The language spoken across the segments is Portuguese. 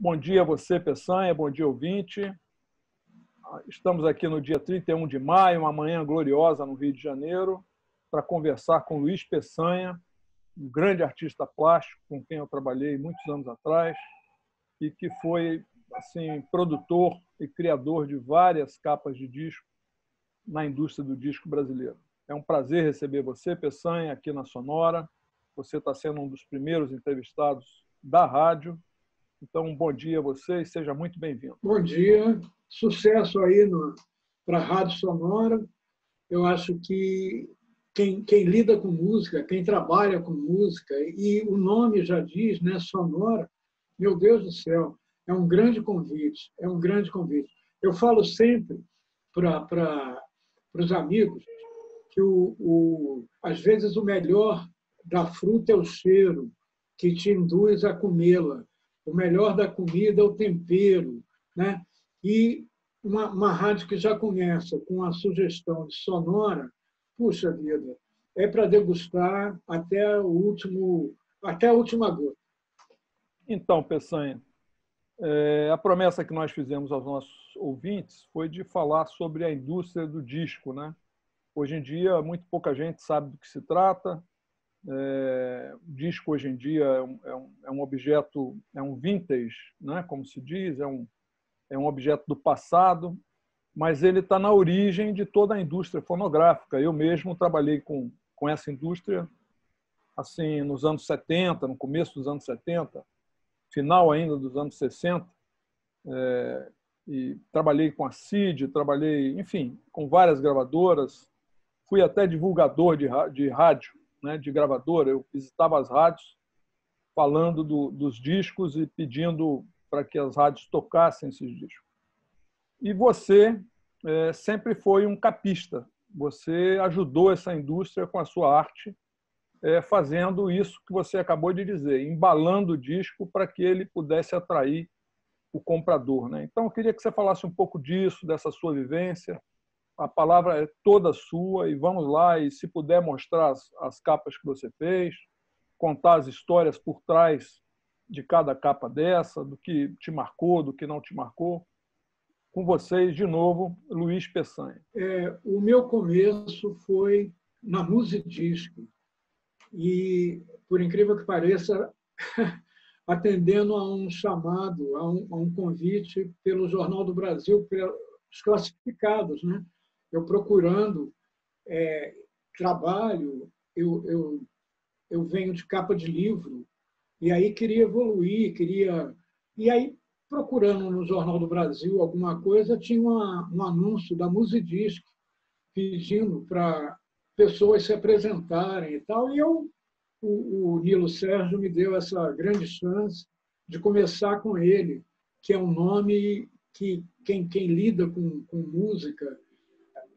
Bom dia a você, Peçanha, bom dia, ouvinte. Estamos aqui no dia 31 de maio, uma manhã gloriosa no Rio de Janeiro, para conversar com Luiz Peçanha, um grande artista plástico com quem eu trabalhei muitos anos atrás e que foi assim produtor e criador de várias capas de disco na indústria do disco brasileiro. É um prazer receber você, Peçanha, aqui na Sonora. Você está sendo um dos primeiros entrevistados da rádio então, bom dia a vocês, seja muito bem-vindo. Bom dia, sucesso aí para a Rádio Sonora. Eu acho que quem, quem, lida com música, quem trabalha com música, e o nome já diz, né, Sonora, meu Deus do céu, é um grande convite, é um grande convite. Eu falo sempre para os amigos que o, o, às vezes o melhor da fruta é o cheiro que te induz a comê-la o melhor da comida é o tempero. Né? E uma, uma rádio que já começa com a sugestão de sonora, puxa vida, é para degustar até o último, até a última gota. Então, Peçanha, é, a promessa que nós fizemos aos nossos ouvintes foi de falar sobre a indústria do disco, né? Hoje em dia, muito pouca gente sabe do que se trata. É, o disco hoje em dia é um, é um, é um, objeto, é um vintage, né? como se diz, é um, é um objeto do passado, mas ele está na origem de toda a indústria fonográfica. Eu mesmo trabalhei com, com essa indústria assim nos anos 70, no começo dos anos 70, final ainda dos anos 60, é, e trabalhei com a CID, trabalhei, enfim, com várias gravadoras, fui até divulgador de, de rádio né, de gravadora. Eu visitava as rádios falando do, dos discos e pedindo para que as rádios tocassem esses discos. E você é, sempre foi um capista. Você ajudou essa indústria com a sua arte, é, fazendo isso que você acabou de dizer, embalando o disco para que ele pudesse atrair o comprador. Né? Então, eu queria que você falasse um pouco disso, dessa sua vivência, a palavra é toda sua e vamos lá e se puder mostrar as, as capas que você fez, contar as histórias por trás de cada capa dessa, do que te marcou, do que não te marcou. Com vocês, de novo, Luiz Peçanha. É, o meu começo foi na Musidisco. E, por incrível que pareça, atendendo a um chamado, a um, a um convite pelo Jornal do Brasil, pelos classificados, né? Eu procurando é, trabalho, eu, eu, eu venho de capa de livro, e aí queria evoluir, queria. E aí, procurando no Jornal do Brasil alguma coisa, tinha uma, um anúncio da Musidisc pedindo para pessoas se apresentarem e tal, e eu, o, o Nilo Sérgio me deu essa grande chance de começar com ele, que é um nome que quem, quem lida com, com música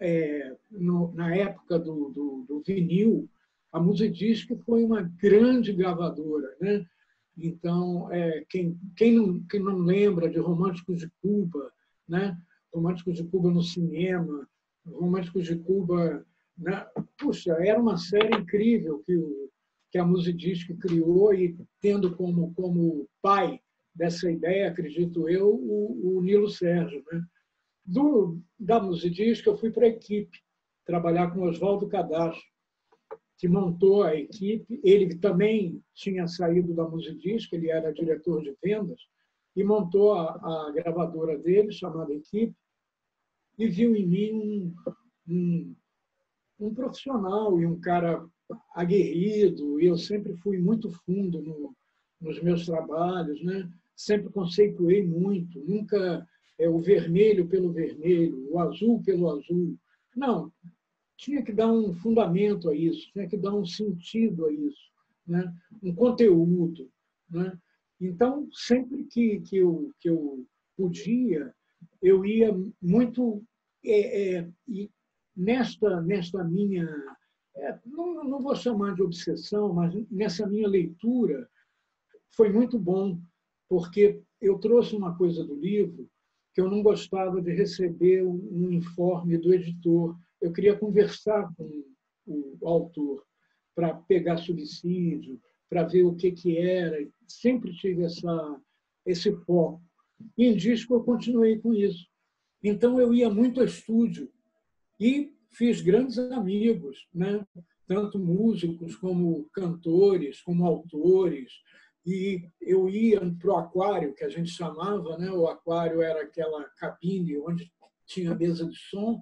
é, no, na época do, do, do, vinil, a Musidisc foi uma grande gravadora. Né? Então, é, quem, quem, não, quem não lembra de Românticos de Cuba, né? Românticos de Cuba no cinema, Românticos de Cuba... Né? Puxa, era uma série incrível que, o, que a Musidisc criou e tendo como, como pai dessa ideia, acredito eu, o, o Nilo Sérgio. Né? Do, da Musidisc, eu fui para a equipe, trabalhar com Oswaldo Cadastro, que montou a equipe. Ele também tinha saído da Musidisc, ele era diretor de vendas, e montou a, a gravadora dele, chamada Equipe, e viu em mim um, um, um profissional e um cara aguerrido, e eu sempre fui muito fundo no, nos meus trabalhos, né? sempre conceituei muito, nunca é, o vermelho pelo vermelho, o azul pelo azul. Não, tinha que dar um fundamento a isso, tinha que dar um sentido a isso, né? um conteúdo. Né? Então, sempre que, que, eu, que eu podia, eu ia muito. É, é, nesta, nesta minha. É, não, não vou chamar de obsessão, mas nessa minha leitura, foi muito bom, porque eu trouxe uma coisa do livro que eu não gostava de receber um informe do editor. Eu queria conversar com o autor para pegar subsídio, para ver o que, que era. Sempre tive essa, esse foco. E em disco eu continuei com isso. Então eu ia muito ao estúdio e fiz grandes amigos, né? tanto músicos como cantores, como autores. E eu ia para o aquário, que a gente chamava, né? o aquário era aquela cabine onde tinha mesa de som,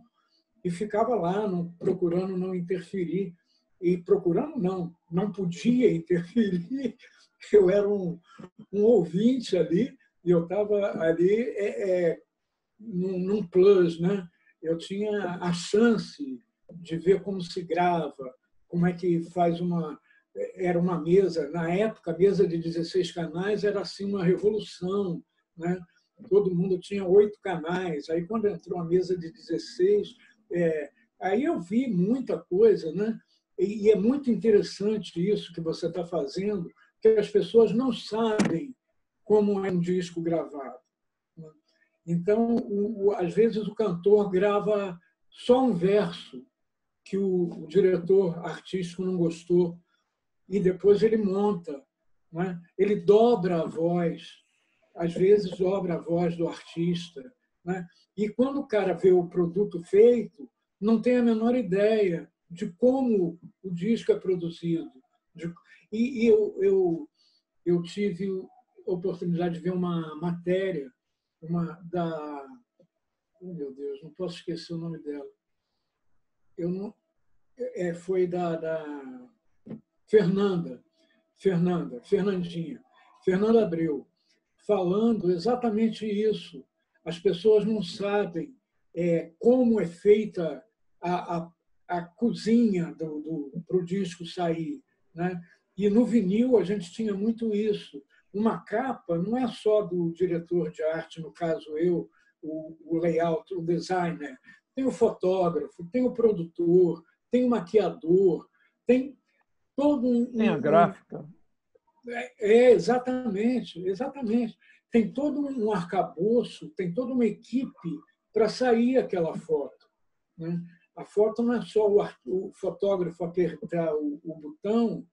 e ficava lá procurando não interferir. E procurando não, não podia interferir. Eu era um, um ouvinte ali, e eu estava ali é, é, num, num plus, né? Eu tinha a chance de ver como se grava, como é que faz uma era uma mesa na época a mesa de 16 canais era assim uma revolução né? Todo mundo tinha oito canais. Aí quando entrou a mesa de 16 é, aí eu vi muita coisa né? E é muito interessante isso que você está fazendo que as pessoas não sabem como é um disco gravado né? então o, às vezes o cantor grava só um verso que o, o diretor artístico não gostou e depois ele monta, né? ele dobra a voz, às vezes dobra a voz do artista. Né? E quando o cara vê o produto feito, não tem a menor ideia de como o disco é produzido. E, eu, eu, eu tive a oportunidade de ver uma matéria uma da. Oh, meu Deus, não posso esquecer o nome dela eu não, é, foi da, da Fernanda, Fernanda, Fernandinha, Fernanda Abreu, falando exatamente isso. As pessoas não sabem é, como é feita a, a, a cozinha para o disco sair. Né? E no vinil a gente tinha muito isso. Uma capa não é só do diretor de arte, no caso eu, o, o layout, o designer, tem o fotógrafo, tem o produtor, tem o maquiador, tem todo um. Tem a gráfica. É, é, exatamente, exatamente. Tem todo um arcabouço, tem toda uma equipe para sair aquela foto. Né? A foto não é só o, o fotógrafo apertar o, o botão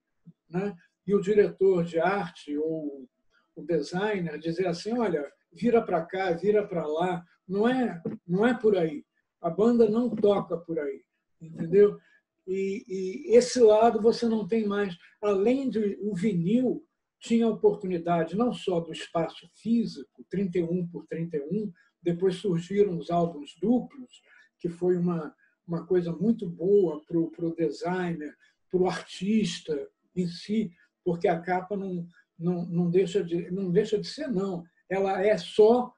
né? e o diretor de arte ou o designer dizer assim, olha, vira para cá, vira para lá. Não é, não é por aí. A banda não toca por aí, entendeu? E, e esse lado você não tem mais. Além do o vinil, tinha oportunidade não só do espaço físico, 31 por 31, depois surgiram os álbuns duplos, que foi uma, uma coisa muito boa para o designer, para o artista em si, porque a capa não, não, não, deixa de, não deixa de ser, não. Ela é só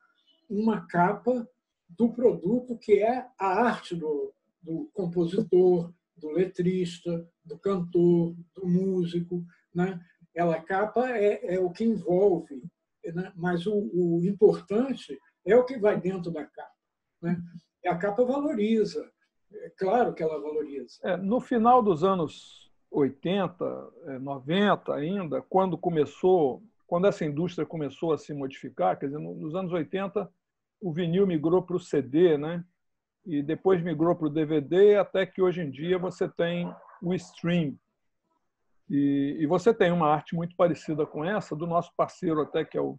uma capa do produto que é a arte do, do compositor, do letrista, do cantor, do músico. Né? Ela capa é, é o que envolve, né? mas o, o, importante é o que vai dentro da capa. Né? E a capa valoriza, é claro que ela valoriza. É, no final dos anos 80, 90 é, ainda, quando começou, quando essa indústria começou a se modificar, quer dizer, nos anos 80 o vinil migrou para o CD, né? E depois migrou para o DVD, até que hoje em dia você tem o stream. E, e, você tem uma arte muito parecida com essa, do nosso parceiro até, que é o,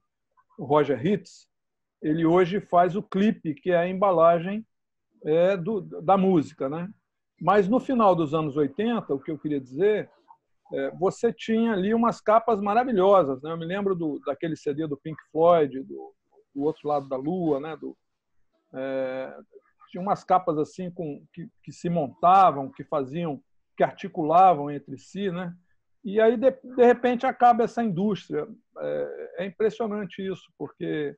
Roger Hitz. Ele hoje faz o clipe, que é a embalagem é, do, da música, né? Mas no final dos anos 80, o que eu queria dizer, é, você tinha ali umas capas maravilhosas. Né? Eu me lembro do, daquele CD do Pink Floyd, do, do outro lado da Lua, né? Do, é, tinha umas capas assim com que, que, se montavam, que faziam, que articulavam entre si, né? E aí de, de repente acaba essa indústria. É, é, impressionante isso, porque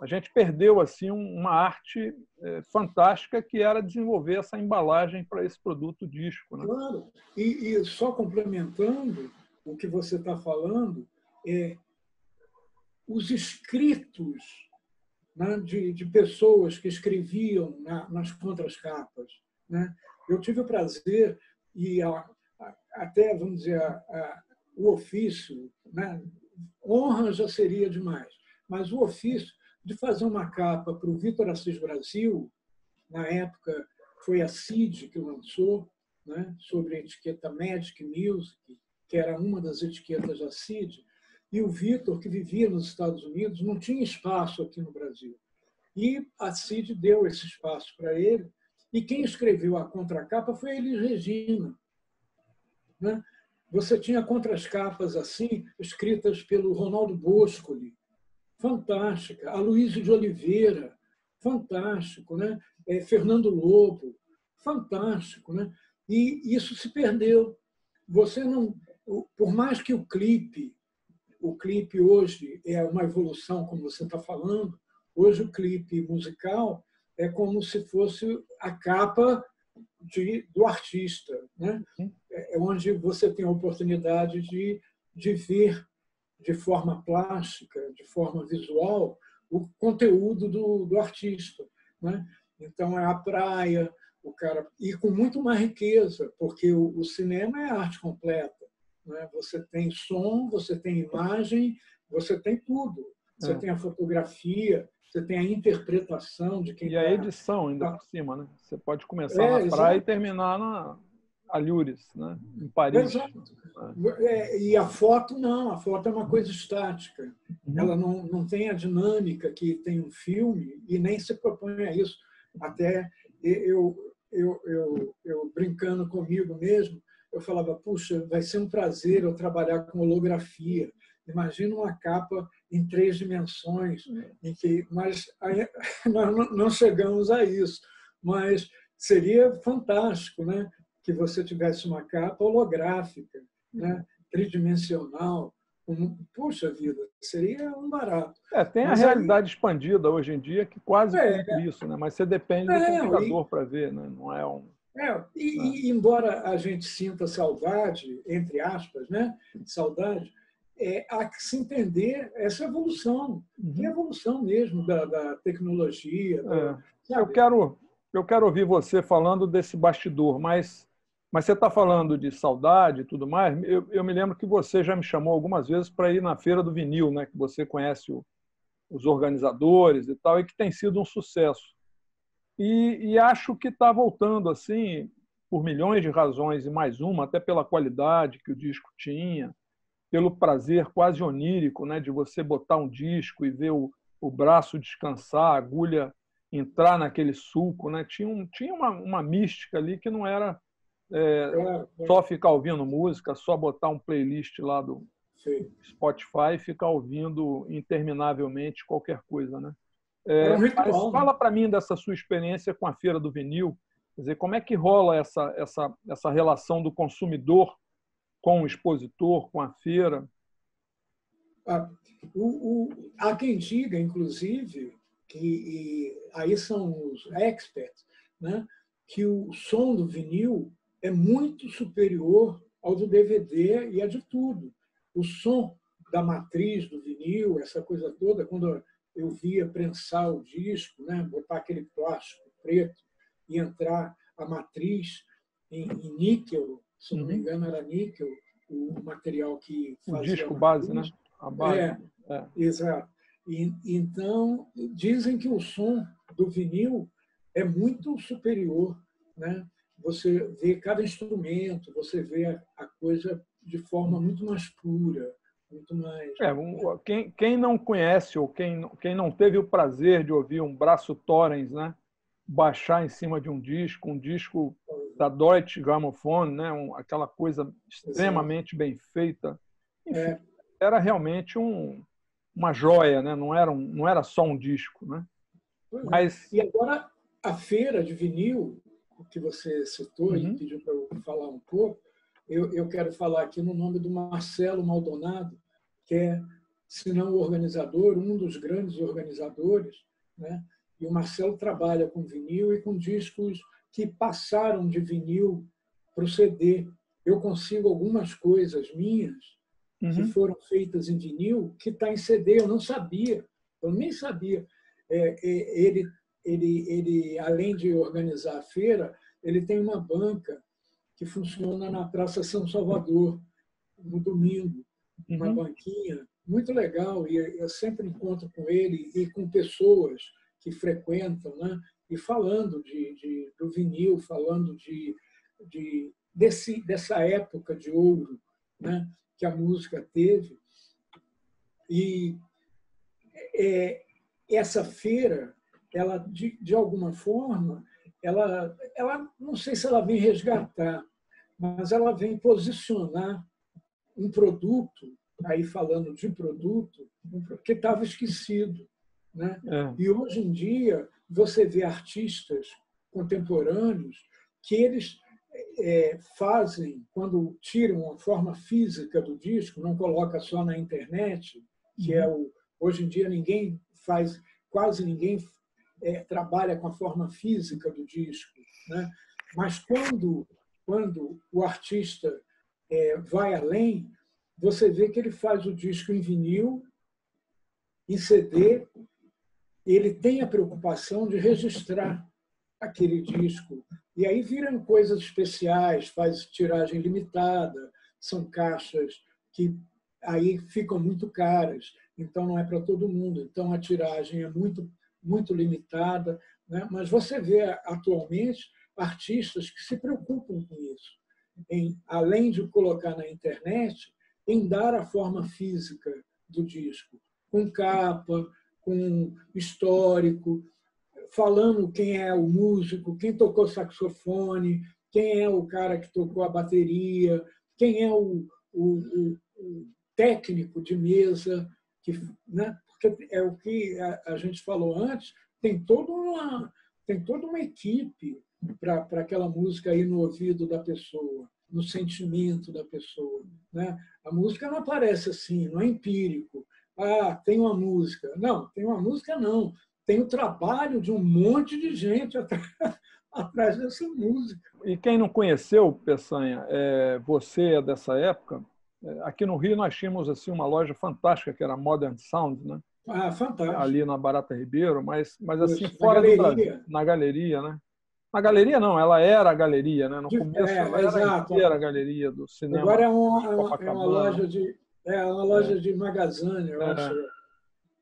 a gente perdeu assim uma arte é, fantástica que era desenvolver essa embalagem para esse produto disco. Né? Claro. E, e só complementando o que você está falando, é, os escritos né, de, de, pessoas que escreviam na, nas contracapas. Né? Eu tive o prazer e a, a, até, vamos dizer, a, o ofício, né? honra já seria demais, mas o ofício de fazer uma capa para o Vitor Assis Brasil, na época foi a CID que lançou, né? sobre a etiqueta Magic Music, que era uma das etiquetas da CID, E o Vitor, que vivia nos Estados Unidos, não tinha espaço aqui no Brasil. E a CID deu esse espaço para ele. E quem escreveu a contracapa foi Elis Regina. Né? Você tinha contracapas assim, escritas pelo Ronaldo Boscoli, fantástica. A Luísa de Oliveira, fantástico. Né? É, Fernando Lobo, fantástico. Né? E isso se perdeu. Você não, por mais que o clipe, o clipe hoje é uma evolução, como você está falando, hoje o clipe musical é como se fosse a capa de, do artista, né? Uhum. É, é onde você tem a oportunidade de, de ver de forma plástica, de forma visual, o conteúdo do, do artista. Né? Então, é a praia, o cara e com muito mais riqueza, porque o, o cinema é arte completa. Né? Você tem som, você tem imagem, você tem tudo. Você é. tem a fotografia, você tem a interpretação de quem E a tá edição ainda tá... por cima, né? Você pode começar é, na praia exato. e terminar na Alhures, né? Em Paris. Exato. É. e a foto não, a foto é uma coisa estática. Uhum. Ela não, não tem a dinâmica que tem um filme e nem se propõe a isso. Até eu, eu, eu, eu brincando comigo mesmo, eu falava, puxa, vai ser um prazer eu trabalhar com holografia. Imagina uma capa em três dimensões, em que, mas aí, nós não chegamos a isso. Mas seria fantástico, né, que você tivesse uma capa holográfica, né, tridimensional. Um, puxa vida, seria um barato. É, tem mas a realidade aí, expandida hoje em dia que quase é, isso, né? Mas você depende do é, computador para ver, né? Não é um. É, e, e, embora a gente sinta saudade, entre aspas, né? Saudade, é, há que se entender essa evolução, uhum. é evolução mesmo da, da tecnologia. É. eu, quero, eu quero ouvir você falando desse bastidor, mas, mas você está falando de saudade e tudo mais. Eu, eu me lembro que você já me chamou algumas vezes para ir na Feira do Vinil, né, que você conhece o, os organizadores e tal, e que tem sido um sucesso. E, e acho que está voltando assim, por milhões de razões, e mais uma, até pela qualidade que o disco tinha pelo prazer quase onírico né, de você botar um disco e ver o, o braço descansar, a agulha entrar naquele sulco. Né? Tinha, um, tinha uma, uma mística ali que não era é, é, só ficar ouvindo música, só botar um playlist lá do Sim. Spotify e ficar ouvindo interminavelmente qualquer coisa. Né? É, mas fala para mim dessa sua experiência com a Feira do Vinil. Quer dizer, como é que rola essa, essa, essa relação do consumidor com o expositor, com a feira? Ah, o, o, há quem diga, inclusive, que aí são os experts, né, que o som do vinil é muito superior ao do DVD e a de tudo. O som da matriz do vinil, essa coisa toda, quando eu via prensar o disco, né, botar aquele plástico preto e entrar a matriz em, em níquel, se não me uhum. engano, era níquel, o material que fazia. O disco base, né? A base. É, é. exato. E, então, dizem que o som do vinil é muito superior, né? Você vê cada instrumento, você vê a, a coisa de forma muito mais pura, muito mais. É, um, quem, quem não conhece ou quem, quem não teve o prazer de ouvir um braço Torrens, né? Baixar em cima de um disco, um disco da Deutsche Grammophon, né? Um, aquela coisa extremamente bem feita. Enfim, é. Era realmente um, uma joia, né? não, era um, não era só um disco. Né? É. Mas... E agora, a feira de vinil, que você citou uhum. e pediu para eu falar um pouco, eu, eu quero falar aqui no nome do Marcelo Maldonado, que é, se não o organizador, um dos grandes organizadores. Né? E o Marcelo trabalha com vinil e com discos que passaram de vinil para o CD. Eu consigo algumas coisas minhas uhum. que foram feitas em vinil que está em CD. Eu não sabia, eu nem sabia. É, é, ele, ele, ele, além de organizar a feira, ele tem uma banca que funciona na Praça São Salvador, no domingo, uma uhum. banquinha muito legal. E eu sempre encontro com ele e com pessoas que frequentam, né? e falando de, de, do vinil, falando de, de, desse, dessa época de ouro né, que a música teve. E é, essa feira, ela de, de alguma forma, ela, ela não sei se ela vem resgatar, mas ela vem posicionar um produto, aí falando de produto, que estava esquecido. Né? É. E hoje em dia você vê artistas contemporâneos que eles é, fazem, quando tiram a forma física do disco, não coloca só na internet, que é o hoje em dia ninguém faz, quase ninguém é, trabalha com a forma física do disco, né? Mas quando quando o artista é, vai além, você vê que ele faz o disco em vinil, em CD, ele tem a preocupação de registrar aquele disco. E aí viram coisas especiais, faz tiragem limitada, são caixas que aí ficam muito caras, então não é para todo mundo. Então a tiragem é muito muito limitada, né? mas você vê atualmente artistas que se preocupam com isso, em além de colocar na internet, em dar a forma física do disco, com capa, com histórico, falando quem é o músico, quem tocou saxofone, quem é o cara que tocou a bateria, quem é o, o, o técnico de mesa, que, né? porque é o que a, gente falou antes, tem toda uma, tem toda uma equipe para aquela música aí no ouvido da pessoa, no sentimento da pessoa. Né? A música não aparece assim, não é empírico. Ah, tem uma música. Não, tem uma música não tem o trabalho de um monte de gente atrás, atrás dessa música. E quem não conheceu, Peçanha, é, você é dessa época, é, aqui no Rio nós tínhamos assim uma loja fantástica que era Modern Sound, né? Ah, fantástico. Ali na Barata Ribeiro, mas, mas assim, Isso, fora do Brasil, na galeria, né? Na galeria não, ela era a galeria, né? No começo é, ela exato. era a galeria do cinema. Agora é uma, é uma, é uma loja de é uma loja de magazine, eu é. acho.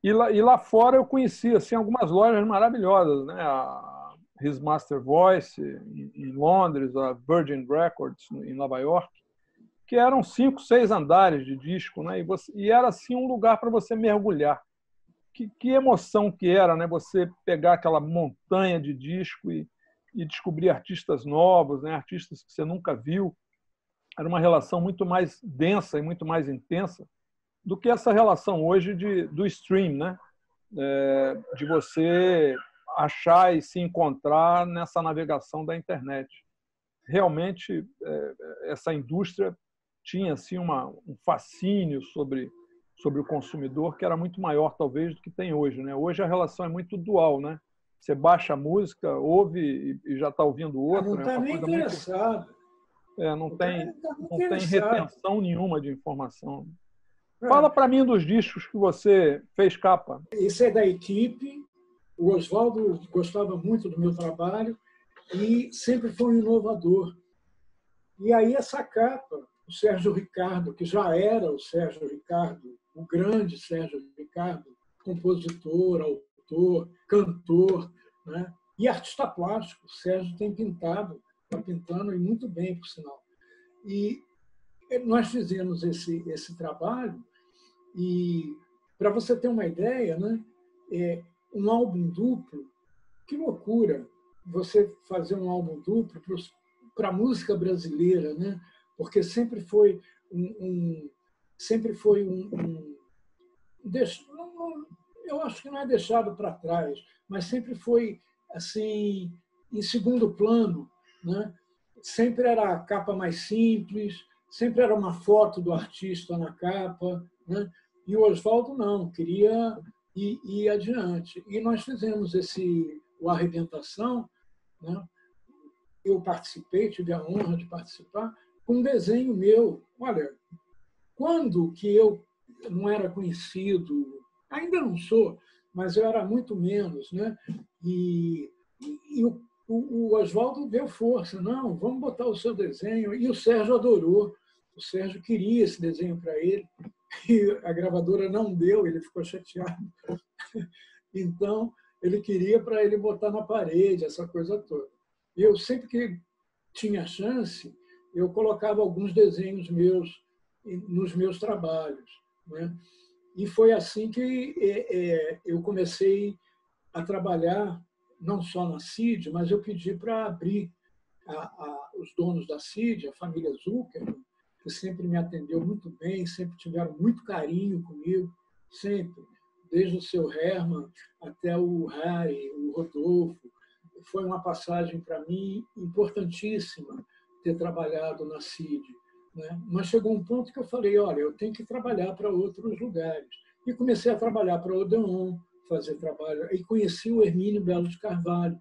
E lá, e lá fora eu conheci assim, algumas lojas maravilhosas, né? A His Master Voice em, em Londres, a Virgin Records em Nova York, que eram cinco, seis andares de disco, né? E, você, e era assim um lugar para você mergulhar. Que, que, emoção que era, né? Você pegar aquela montanha de disco e, e descobrir artistas novos, né? Artistas que você nunca viu. Era uma relação muito mais densa e muito mais intensa do que essa relação hoje de, do stream, né? É, de você achar e se encontrar nessa navegação da internet. Realmente, é, essa indústria tinha assim, uma, um fascínio sobre, sobre o consumidor que era muito maior, talvez, do que tem hoje. Né? Hoje a relação é muito dual. Né? Você baixa a música, ouve e, já está ouvindo outra. Não está né? nem interessado. Muito... É, não, não, tem, tá não tem retenção nenhuma de informação. É. Fala para mim dos discos que você fez capa. Esse é da equipe. O Oswaldo gostava muito do meu trabalho e sempre foi um inovador. E aí essa capa, o Sérgio Ricardo, que já era o Sérgio Ricardo, o grande Sérgio Ricardo, compositor, autor, cantor, né? e artista plástico. O Sérgio tem pintado, está pintando e muito bem, por sinal. E nós fizemos esse, esse trabalho e, para você ter uma ideia, né, é, um álbum duplo, que loucura você fazer um álbum duplo para a música brasileira, né? porque sempre foi um, um sempre foi um, um eu acho que não é deixado para trás, mas sempre foi assim em segundo plano, né? Sempre era a capa mais simples, sempre era uma foto do artista na capa, né? E o Oswaldo não, queria ir, ir, adiante. E nós fizemos esse o Arrebentação, né? eu participei, tive a honra de participar, com um desenho meu. Olha, quando que eu não era conhecido, ainda não sou, mas eu era muito menos, né? E, e, e o, o, Oswaldo deu força, não, vamos botar o seu desenho. E o Sérgio adorou. O Sérgio queria esse desenho para ele e a gravadora não deu, ele ficou chateado. Então, ele queria para ele botar na parede, essa coisa toda. E eu sempre que tinha chance, eu colocava alguns desenhos meus nos meus trabalhos. Né? E foi assim que é, é, eu comecei a trabalhar, não só na CID, mas eu pedi para abrir a, a, os donos da CID, a família Zuckerman, que sempre me atendeu muito bem, sempre tiveram muito carinho comigo, sempre, desde o seu Herman até o Harry, o Rodolfo. Foi uma passagem para mim importantíssima ter trabalhado na CID né? Mas chegou um ponto que eu falei, olha, eu tenho que trabalhar para outros lugares. E comecei a trabalhar para o Odeon, fazer trabalho. E conheci o Hermínio Belo de Carvalho,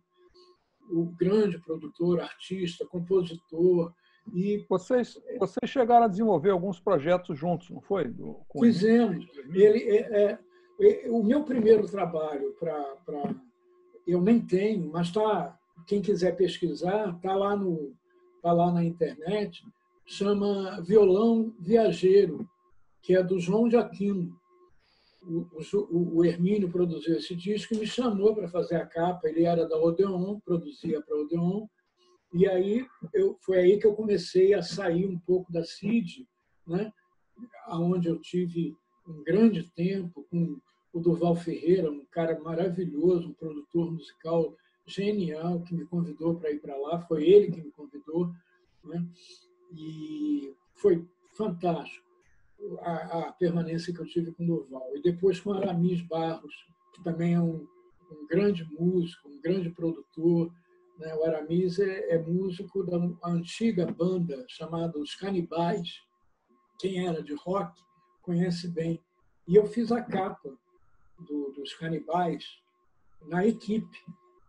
o grande produtor, artista, compositor. E vocês, vocês chegaram a desenvolver alguns projetos juntos, não foi? Do, Fizemos. Ele, é, é, é, o meu primeiro trabalho para eu nem tenho, mas tá quem quiser pesquisar está lá no tá lá na internet chama Violão Viajeiro, que é do João de Aquino. O, o, o Hermínio produziu esse disco e me chamou para fazer a capa. Ele era da Odeon, produzia para Odeon. E aí eu, foi aí que eu comecei a sair um pouco da CID, né? onde eu tive um grande tempo com o Duval Ferreira, um cara maravilhoso, um produtor musical genial, que me convidou para ir para lá. Foi ele que me convidou. Né? E foi fantástico a, a, permanência que eu tive com o Durval. E depois com Aramis Barros, que também é um, um grande músico, um grande produtor. Né? O Aramis é, é músico da antiga banda chamada Os Canibais. Quem era de rock conhece bem. E eu fiz a capa do, dos Canibais na equipe.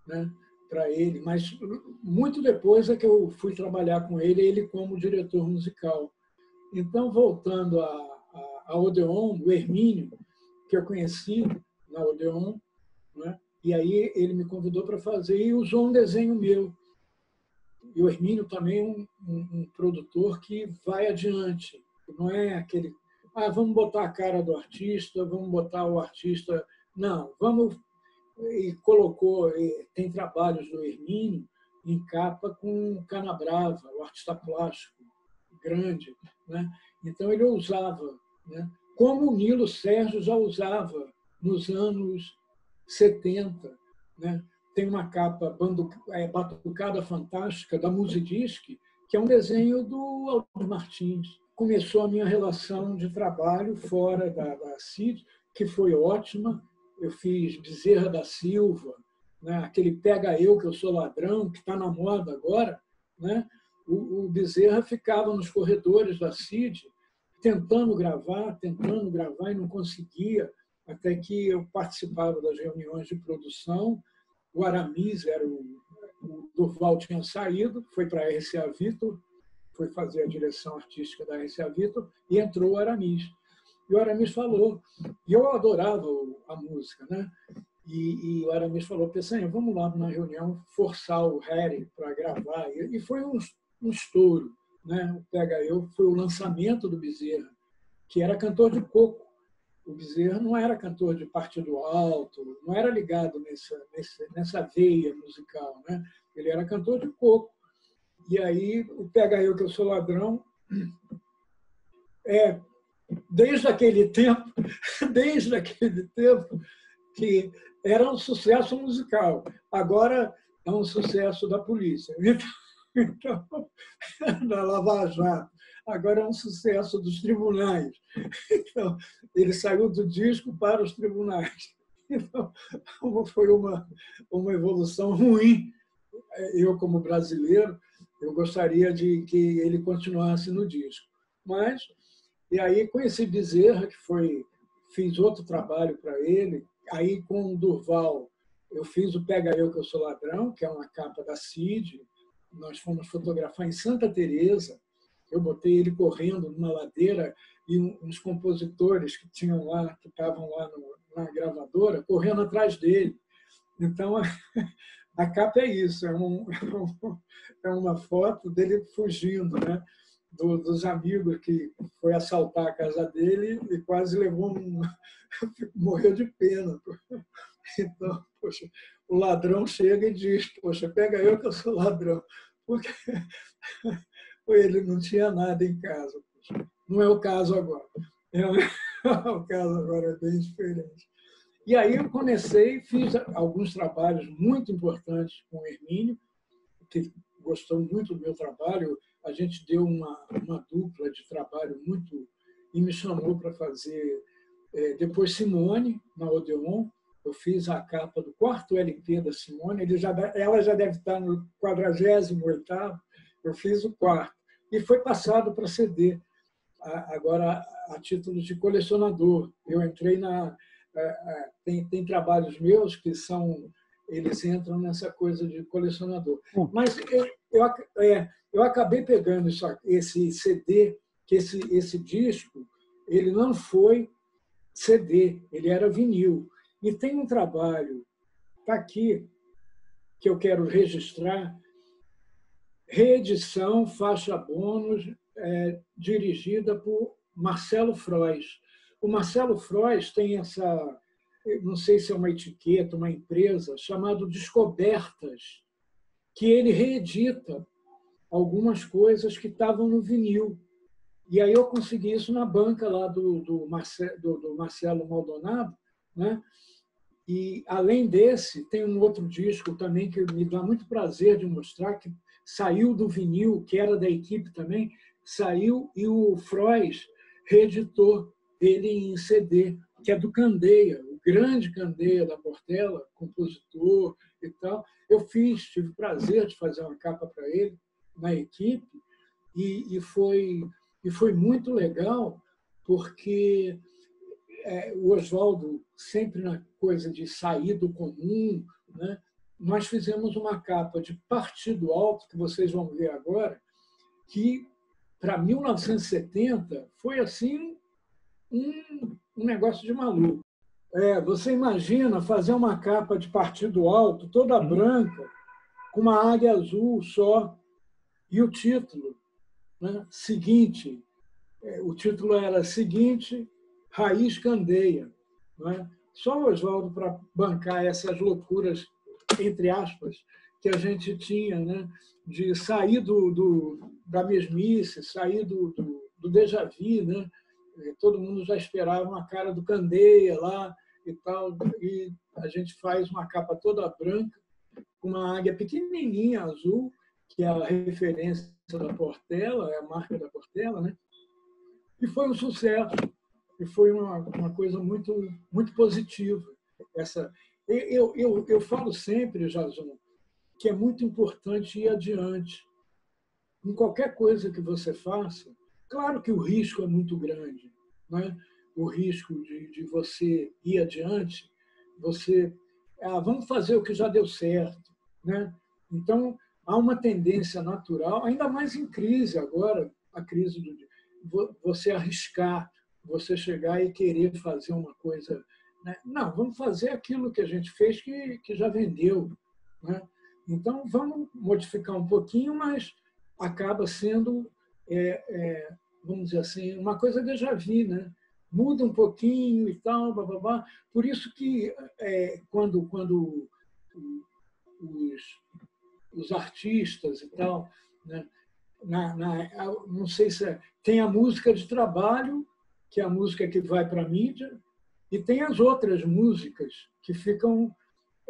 Né? Para ele, mas muito depois é que eu fui trabalhar com ele, ele como diretor musical. Então, voltando a, a, a Odeon, o Hermínio, que eu conheci na Odeon, né? e aí ele me convidou para fazer e usou um desenho meu. E o Hermínio também é um, um, um produtor que vai adiante, não é aquele, ah, vamos botar a cara do artista, vamos botar o artista. Não, vamos e colocou, tem trabalhos do Hermínio em capa com Canabrava, o artista plástico grande. Né? Então ele usava, né? como o Nilo Sérgio já usava nos anos 70. Né? Tem uma capa é, batucada fantástica da Musidisc, que é um desenho do Aldo Martins. Começou a minha relação de trabalho fora da, da CID, que foi ótima, eu fiz Bezerra da Silva, né? aquele Pega Eu, que eu sou ladrão, que está na moda agora. Né? O, o Bezerra ficava nos corredores da CID, tentando gravar, tentando gravar e não conseguia, até que eu participava das reuniões de produção. O Aramis era o, o Durval tinha saído, foi para a RCA Vitor, foi fazer a direção artística da RCA Vitor e entrou o Aramis. E o Aramis falou, e eu adorava a música, né? E, e o Aramis falou, Peçanha, vamos lá na reunião forçar o Harry para gravar. E, foi um, um estouro. Né? O Pega Eu foi o lançamento do Bezerra, que era cantor de coco. O Bezerra não era cantor de partido alto, não era ligado nessa, nessa veia musical. Né? Ele era cantor de coco. E aí, o Pega Eu, que eu sou ladrão, é desde aquele tempo, desde aquele tempo que era um sucesso musical. Agora é um sucesso da polícia. Então, da Lava Jato. Agora é um sucesso dos tribunais. Então, ele saiu do disco para os tribunais. Então, foi uma, uma evolução ruim. Eu, como brasileiro, eu gostaria de que ele continuasse no disco. Mas e aí conheci Bezerra, que foi fiz outro trabalho para ele. Aí com o Durval eu fiz o Pega Eu que eu sou ladrão, que é uma capa da CID. Nós fomos fotografar em Santa Teresa. Eu botei ele correndo numa ladeira e uns compositores que tinham lá, que estavam lá no, na gravadora, correndo atrás dele. Então a, a capa é isso, é, um, é uma foto dele fugindo, né? Do, dos amigos que foi assaltar a casa dele e quase levou um. morreu de pena. Então, poxa, o ladrão chega e diz: Poxa, pega eu que eu sou ladrão. Porque ele não tinha nada em casa. Poxa. Não é o caso agora. É, o caso agora é bem diferente. E aí eu comecei, fiz alguns trabalhos muito importantes com o Hermínio, que gostou muito do meu trabalho. A gente deu uma, uma dupla de trabalho muito. e me chamou para fazer. É, depois Simone, na Odeon, eu fiz a capa do quarto LP da Simone, ele já, ela já deve estar no 48 eu fiz o quarto. E foi passado para CD, agora a título de colecionador. Eu entrei na. Tem, tem trabalhos meus que são. Eles entram nessa coisa de colecionador. Mas eu, eu, é, eu acabei pegando isso, esse CD, que esse, esse disco, ele não foi CD, ele era vinil. E tem um trabalho, está aqui, que eu quero registrar, reedição, faixa bônus, é, dirigida por Marcelo Frois. O Marcelo Frois tem essa, não sei se é uma etiqueta, uma empresa, chamado Descobertas, que ele reedita algumas coisas que estavam no vinil. E aí eu consegui isso na banca lá do, do, Marcelo, do, do Marcelo Maldonado, né? E, além desse, tem um outro disco também que me dá muito prazer de mostrar, que saiu do vinil, que era da equipe também, saiu e o Frois reeditou ele em CD, que é do Candeia, grande Candeia da Portela, compositor e tal. Eu fiz, tive prazer de fazer uma capa para ele na equipe e, e, foi, e foi muito legal, porque é, o Oswaldo, sempre na coisa de sair do comum, né? nós fizemos uma capa de Partido Alto, que vocês vão ver agora, que para 1970 foi assim um, um negócio de maluco. É, você imagina fazer uma capa de Partido Alto, toda uhum. branca, com uma águia azul só, e o título, né? seguinte, é, o título era seguinte, raiz candeia. Né? Só o Oswaldo para bancar essas loucuras, entre aspas, que a gente tinha, né? de sair do, do da mesmice, sair do, do, do déjà vu. Né? É, todo mundo já esperava uma cara do Candeia lá e tal, e a gente faz uma capa toda branca, com uma águia pequenininha, azul, que é a referência da Portela, é a marca da Portela, né? E foi um sucesso e foi uma, uma coisa muito, muito positiva. Essa, eu, eu, eu falo sempre, Jason, que é muito importante ir adiante. Em qualquer coisa que você faça, claro que o risco é muito grande. Né? O risco de, de você ir adiante, você. Ah, vamos fazer o que já deu certo. Né? Então, há uma tendência natural, ainda mais em crise agora, a crise do você arriscar, você chegar e querer fazer uma coisa. Né? Não, vamos fazer aquilo que a gente fez que, que já vendeu. Né? Então, vamos modificar um pouquinho, mas acaba sendo, é, é, vamos dizer assim, uma coisa que eu já vi, né? Muda um pouquinho e tal, blá, blá, blá. Por isso que é, quando, quando os, os artistas e tal, né? na, na, não sei se é, tem a música de trabalho que é a música que vai para a mídia, e tem as outras músicas que ficam,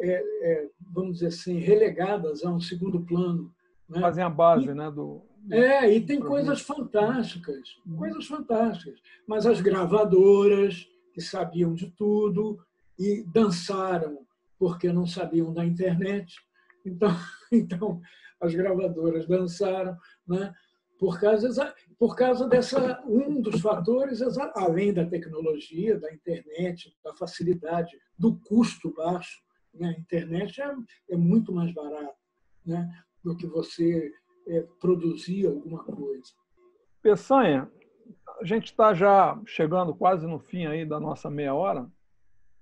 é, é, vamos dizer assim, relegadas a um segundo plano. Né? Fazem a base e, né, do, do, É, e tem coisas fantásticas, coisas fantásticas. Mas as gravadoras, que sabiam de tudo e dançaram porque não sabiam da internet. Então, então as gravadoras dançaram, né? por causa, por causa dessa um dos fatores, além da tecnologia, da internet, da facilidade, do custo baixo. Né? A internet é, é muito mais barata né? do que você é, produzir alguma coisa. Peçanha, a gente está já chegando quase no fim aí da nossa meia hora.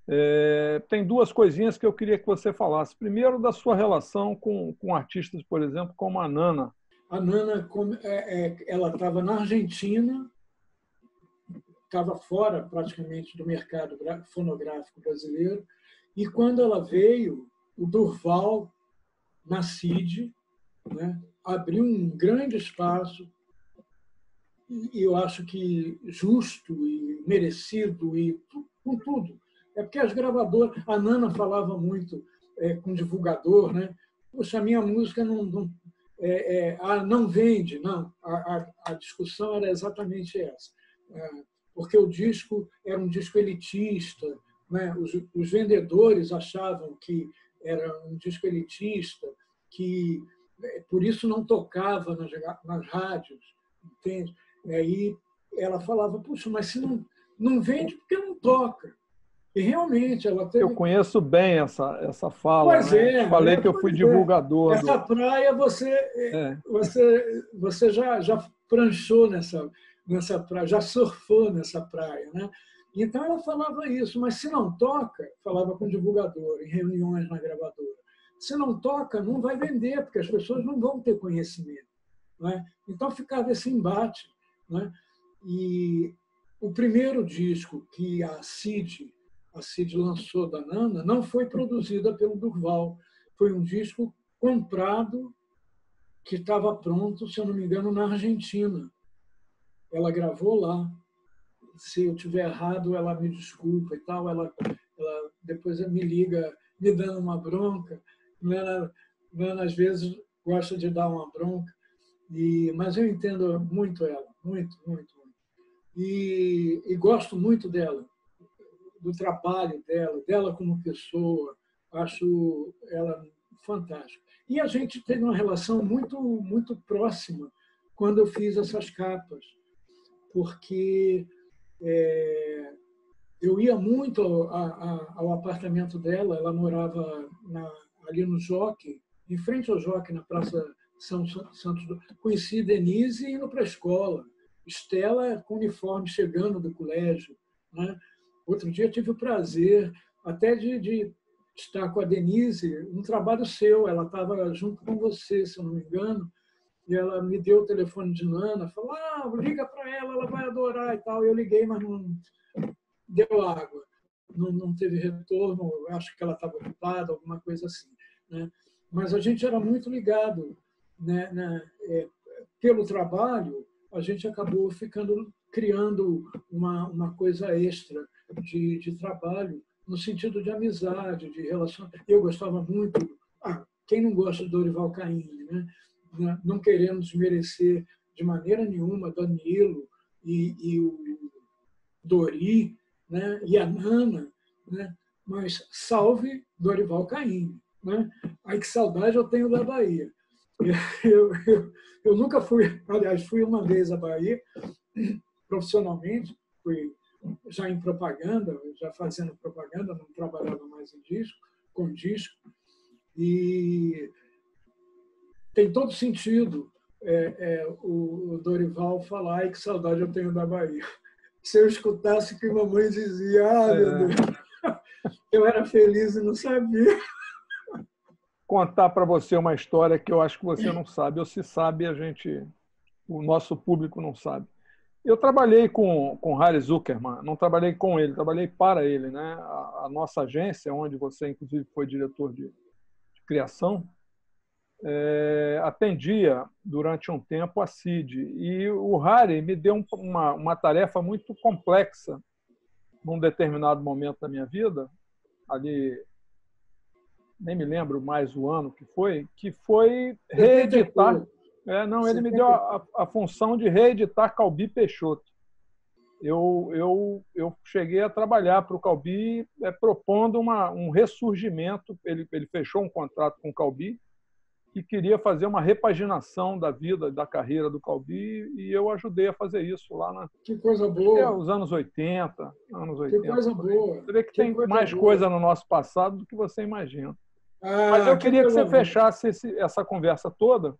É, tem duas coisinhas que eu queria que você falasse. Primeiro, da sua relação com, com artistas, por exemplo, como a Nana, a Nana é, é, ela estava na Argentina, estava fora praticamente do mercado fonográfico brasileiro, e quando ela veio, o Durval, na CID, né, abriu um grande espaço e eu acho que justo e merecido e com tudo. É porque as gravadoras, a Nana falava muito é, com divulgador, né? Poxa, a minha música não, não, é, é, a, não vende, não. A, a, a, discussão era exatamente essa. É, porque o disco era um disco elitista, né? os, os vendedores achavam que era um disco elitista, que por isso não tocava nas, nas rádios, entende? E aí ela falava, puxa, mas se não, não vende porque não toca. E realmente ela teve... Eu conheço bem essa, essa fala. Pois né? é. Falei é, que eu fui é. divulgador. Essa do... praia você, é. você, você já, já pranchou nessa, nessa praia, já surfou nessa praia. Né? Então ela falava isso, mas se não toca, falava com o divulgador, em reuniões na gravadora, se não toca, não vai vender, porque as pessoas não vão ter conhecimento. Né? Então ficava esse embate. Né? E o primeiro disco que a Cid, a Cid lançou da Nana não foi produzida pelo Durval. Foi um disco comprado que estava pronto, se eu não me engano, na Argentina. Ela gravou lá. Se eu tiver errado, ela me desculpa e tal. Ela, ela depois me liga me dando uma bronca. Nana, Nana às vezes gosta de dar uma bronca. E, mas eu entendo muito ela, muito, muito, muito. E, e gosto muito dela, do trabalho dela, dela como pessoa. Acho ela fantástica. E a gente teve uma relação muito, muito próxima quando eu fiz essas capas, porque é, eu ia muito ao, a, ao, apartamento dela, ela morava na, ali no Joque, em frente ao Joque, na Praça são Santos. Conheci Denise indo para a escola, Estela com uniforme chegando do colégio. Né? Outro dia tive o prazer até de, de estar com a Denise, um trabalho seu, ela estava junto com você, se eu não me engano, e ela me deu o telefone de Nana, falou, ah, liga para ela, ela vai adorar e tal. Eu liguei, mas não deu água, não, não teve retorno, acho que ela estava ocupada, alguma coisa assim. Né? Mas a gente era muito ligado né, né, é, pelo trabalho, a gente acabou ficando criando uma, uma coisa extra de, de trabalho no sentido de amizade, de relação. Eu gostava muito. Ah, quem não gosta de Dorival Caymmi, né? Não querendo desmerecer de maneira nenhuma Danilo e, e o Dori, né? E a Nana, né? Mas salve Dorival Caymmi, né? Ai que saudade eu tenho da Bahia. Eu, eu, eu, nunca fui, aliás, fui uma vez à Bahia, profissionalmente, fui já em propaganda, já fazendo propaganda, não trabalhava mais em disco, com disco, e tem todo sentido é, é, o Dorival falar e que saudade eu tenho da Bahia. Se eu escutasse o que mamãe dizia, ah, meu é. Deus, eu era feliz e não sabia contar para você uma história que eu acho que você não sabe, ou se sabe, a gente, o nosso público não sabe. Eu trabalhei com, com Harry Zuckerman, não trabalhei com ele, trabalhei para ele. Né? A, a nossa agência, onde você, inclusive, foi diretor de, de criação, é, atendia durante um tempo a CID. E o Harry me deu uma, uma tarefa muito complexa num determinado momento da minha vida, ali nem me lembro mais o ano que foi, que foi reeditar. É, não, ele me deu a, a, função de reeditar Calbi Peixoto. Eu, eu, eu cheguei a trabalhar para o Calbi é, propondo uma, um ressurgimento. Ele, ele fechou um contrato com o Calbi e queria fazer uma repaginação da vida, da carreira do Calbi, e eu ajudei a fazer isso lá na. Que coisa boa! É, os anos 80, anos 80. Que coisa boa! Você vê que, que tem mais boa. coisa no nosso passado do que você imagina. Ah, Mas eu queria que, que você fechasse esse, essa conversa toda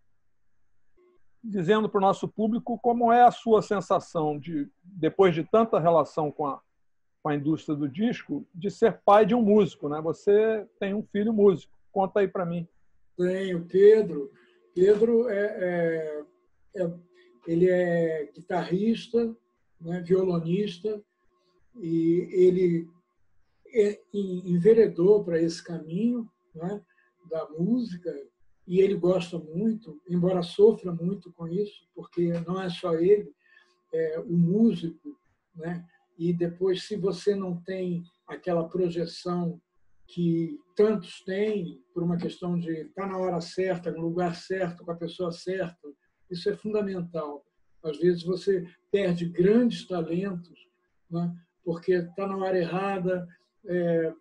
dizendo para o nosso público como é a sua sensação de, depois de tanta relação com a, com a indústria do disco, de ser pai de um músico, né? Você tem um filho músico. Conta aí para mim. Tenho, Pedro. Pedro é, é, é, ele é guitarrista, né, violonista e ele é, enveredou para esse caminho né, da música e ele gosta muito, embora sofra muito com isso, porque não é só ele, é, o músico, né? e depois, se você não tem aquela projeção que tantos têm, por uma questão de estar tá na hora certa, no lugar certo, com a pessoa certa, isso é fundamental. Às vezes você perde grandes talentos né? porque está na hora errada, é,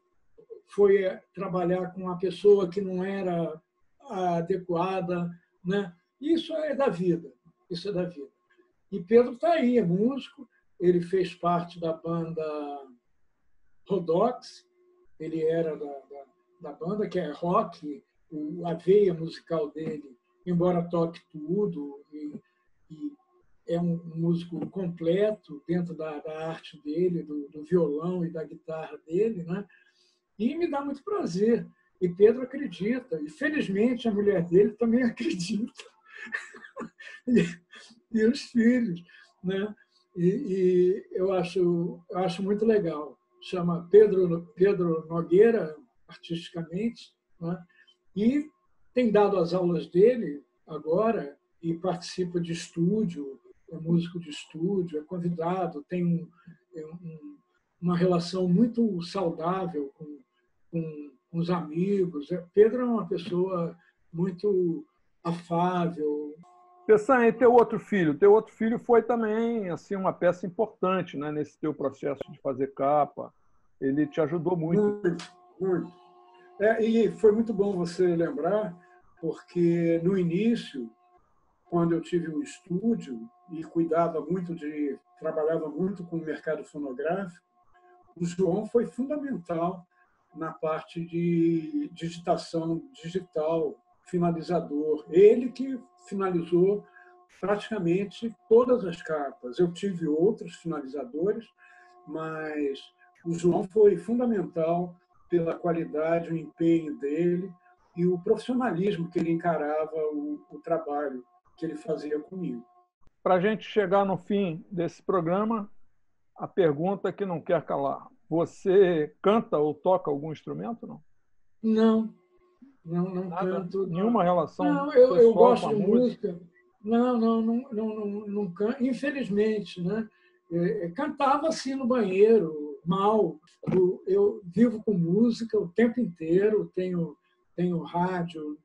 foi trabalhar com uma pessoa que não era adequada. Né? Isso é da vida, isso é da vida. E Pedro está aí, é músico, ele fez parte da banda Rodox, ele era da, da, da banda, que é rock, o, a veia musical dele, embora toque tudo e, e é um músico completo dentro da, da arte dele, do, do, violão e da guitarra dele, né? E me dá muito prazer. E Pedro acredita, e felizmente a mulher dele também acredita. e, e, os filhos, né? E, e, eu acho, eu acho muito legal. Chama Pedro Pedro Nogueira artisticamente, né? E tem dado as aulas dele agora e participa de estúdio é músico de estúdio, é convidado, tem um, um, uma relação muito saudável com, com, com os amigos. É, Pedro é uma pessoa muito afável. Pessanha, e teu outro filho? Teu outro filho foi também assim uma peça importante né, nesse teu processo de fazer capa. Ele te ajudou muito. Muito, muito. É, e foi muito bom você lembrar, porque no início, quando eu tive um estúdio, e cuidava muito de, trabalhava muito com o mercado fonográfico, o João foi fundamental na parte de digitação digital, finalizador. Ele que finalizou praticamente todas as capas. Eu tive outros finalizadores, mas o João foi fundamental pela qualidade, o empenho dele e o profissionalismo que ele encarava o, o trabalho que ele fazia comigo. Para a gente chegar no fim desse programa, a pergunta que não quer calar. Você canta ou toca algum instrumento, não? Não, não, não Nada, canto. Nenhuma relação Não, eu, eu gosto de música. música. Não, não, não, não, não, não canto. Infelizmente, né? É, é, cantava assim no banheiro, mal. Eu, eu, vivo com música o tempo inteiro, tenho, tenho rádio,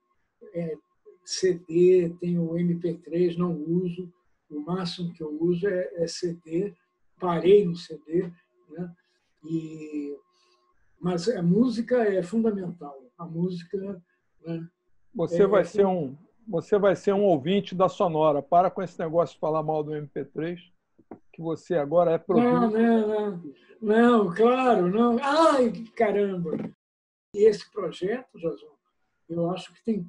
é, CD, tenho MP3, não uso o máximo que eu uso é, é CD, parei no CD, né? E, mas a música é fundamental. A música. Né? Você é, vai é ser um você vai ser um ouvinte da Sonora. Para com esse negócio de falar mal do MP3, que você agora é produto. Não, não, não, não, claro, não. Ai, caramba! E esse projeto, Jason, eu acho que tem,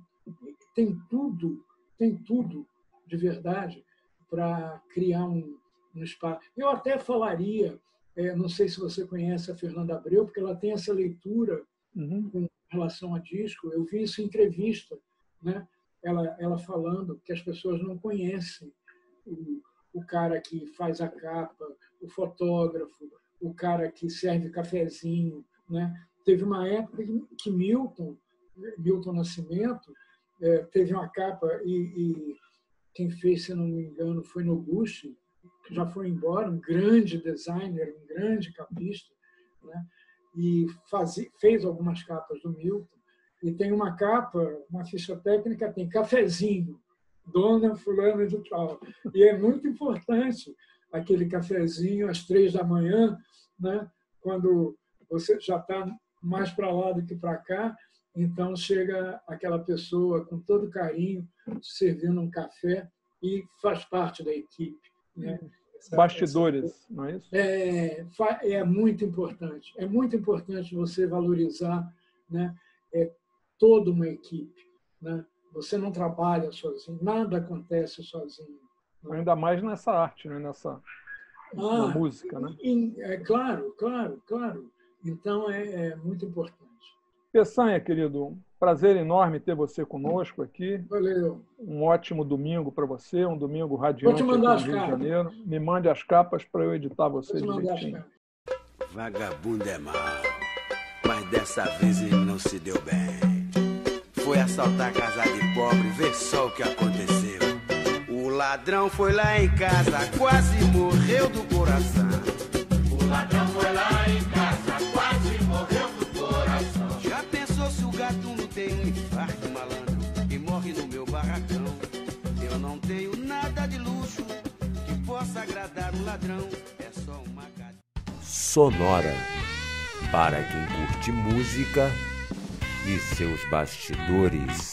tem tudo, tem tudo de verdade para criar um, um, espaço. Eu até falaria, é, não sei se você conhece a Fernanda Abreu, porque ela tem essa leitura uhum. com relação a disco. Eu vi isso em entrevista, né? ela, ela falando que as pessoas não conhecem o, o cara que faz a capa, o fotógrafo, o cara que serve cafezinho. Né? Teve uma época que Milton, Milton Nascimento, é, teve uma capa e, e quem fez, se não me engano, foi Noguchi, que já foi embora, um grande designer, um grande capista, né? e faz, fez algumas capas do Milton. E tem uma capa, uma ficha técnica, tem cafezinho, dona fulana de tal. E é muito importante aquele cafezinho às três da manhã, né? quando você já está mais para lá do que para cá, então chega aquela pessoa com todo carinho, servindo um café e faz parte da equipe. Né? Essa, Bastidores, essa... não é isso? É, é muito importante. É muito importante você valorizar né, é, toda uma equipe. Né? Você não trabalha sozinho, nada acontece sozinho. Né? Ainda mais nessa arte, né? nessa ah, música. Né? é, claro, claro, claro. Então é, é muito importante. Peçanha, querido, Prazer enorme ter você conosco aqui. Valeu. Um ótimo domingo para você, um domingo radiante Vou te mandar aqui no Rio de Janeiro. Me mande as capas para eu editar vocês direitinho. Vagabundo é mal, mas dessa vez ele não se deu bem. Foi assaltar a casa de pobre, vê só o que aconteceu. O ladrão foi lá em casa, quase morreu do coração. O ladrão foi lá ladrão, é só uma Sonora para quem curte música e seus bastidores.